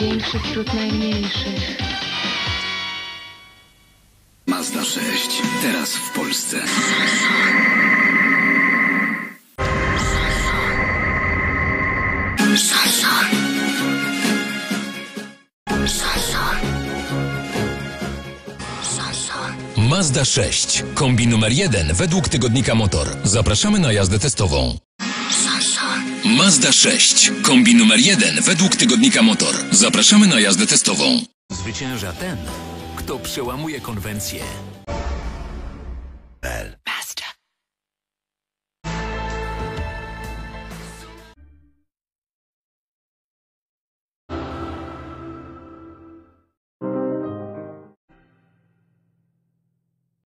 Największy wśród najmniejszych. Mazda 6. Teraz w Polsce. Mazda 6. Kombi numer 1 według tygodnika Motor. Zapraszamy na jazdę testową. Mazda 6. Kombi numer 1 według tygodnika Motor. Zapraszamy na jazdę testową. Zwycięża ten, kto przełamuje konwencje.